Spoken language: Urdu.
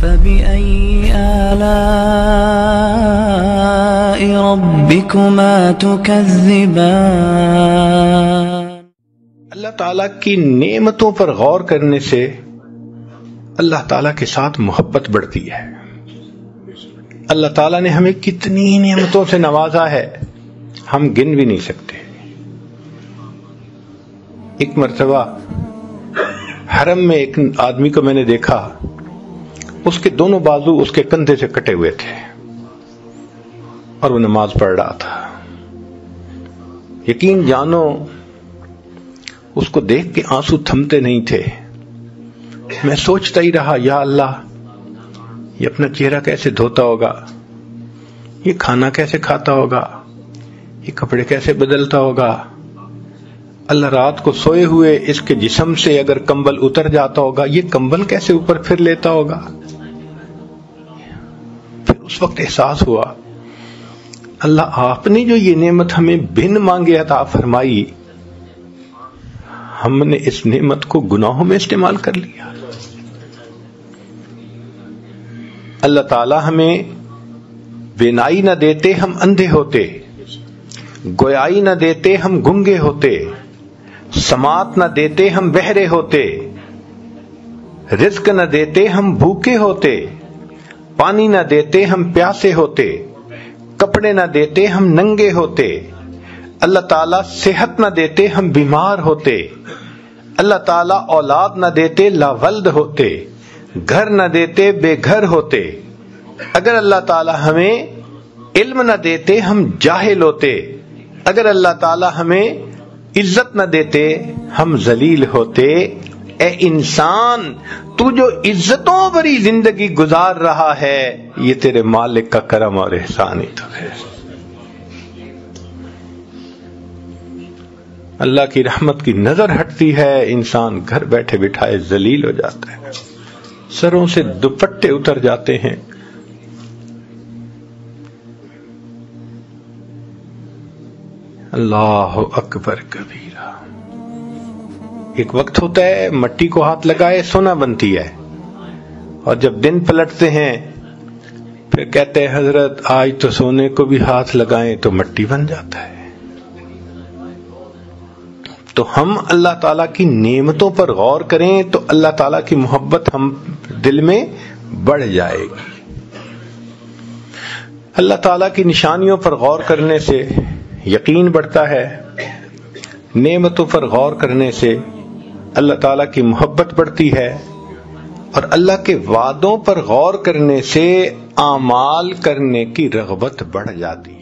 فبأي آلاء ربكما تكذبان؟ اللہ تعالیٰ کی نعمتوں پر غور کرنے سے اللہ تعالیٰ کے ساتھ محبت بڑھتی ہے۔ اللہ تعالیٰ نے ہمیں کتنی نعمتوں سے نوازا ہے، ہم گن بھی نہیں سکتے۔ ایک مرتبہ حرم میں ایک آدمی کو میں نے دیکھا اس کے دونوں بازو اس کے کندھے سے کٹے ہوئے تھے اور وہ نماز پڑھ رہا تھا۔ یقین جانو، اس کو دیکھ کے آنسو تھمتے نہیں تھے۔ میں سوچتا ہی رہا، یا اللہ، یہ اپنا چہرہ کیسے دھوتا ہوگا؟ یہ کھانا کیسے کھاتا ہوگا؟ یہ کپڑے کیسے بدلتا ہوگا؟ اللہ رات کو سوئے ہوئے اس کے جسم سے اگر کمبل اتر جاتا ہوگا، یہ کمبل کیسے اوپر پھر لیتا ہوگا؟ اس وقت احساس ہوا، اللہ آپ نے جو یہ نعمت ہمیں بن مانگے عطا فرمائی، ہم نے اس نعمت کو گناہوں میں استعمال کر لیا۔ اللہ تعالی ہمیں بینائی نہ دیتے ہم اندھے ہوتے، گویائی نہ دیتے ہم گنگے ہوتے، سماعت نہ دیتے ہم بہرے ہوتے، رزق نہ دیتے ہم بھوکے ہوتے۔ پانی نہ دیتے ہم پیاسے ہوتے، کپڑے نہ دیتے ہم ننگے ہوتے۔ اللہ تعالیٰ صحت نہ دیتے ہم بیمار ہوتے۔ اللہ تعالیٰ اولاد نہ دیتے لاولد ہوتے۔ گھر نہ دیتے بے گھر ہوتے۔ اگر اللہ تعالیٰ ہمیں علم نہ دیتے ہم جاہل ہوتے۔ اگر اللہ تعالیٰ ہمیں عزت نہ دیتے ہم ذلیل ہوتے۔ اے انسان، تو جو عزتوں بری زندگی گزار رہا ہے، یہ تیرے مالک کا کرم اور احسان ہی تو ہے۔ اللہ کی رحمت کی نظر ہٹتی ہے، انسان گھر بیٹھے بٹھائے ذلیل ہو جاتا ہے۔ سروں سے دوپٹے اتر جاتے ہیں۔ اللہ اکبر کبیرہ۔ ایک وقت ہوتا ہے، مٹی کو ہاتھ لگائے، سونا بنتی ہے۔ اور جب دن پلٹتے ہیں، پھر کہتے ہیں، حضرت، آج تو سونے کو بھی ہاتھ لگائیں تو مٹی بن جاتا ہے۔ تو ہم اللہ تعالیٰ کی نعمتوں پر غور کریں تو اللہ تعالیٰ کی محبت ہم دل میں بڑھ جائے گی۔ اللہ تعالیٰ کی نشانیوں پر غور کرنے سے یقین بڑھتا ہے، نعمتوں پر غور کرنے سے اللہ تعالیٰ کی محبت بڑھتی ہے اور اللہ کے وعدوں پر غور کرنے سے اعمال کرنے کی رغبت بڑھ جاتی ہے۔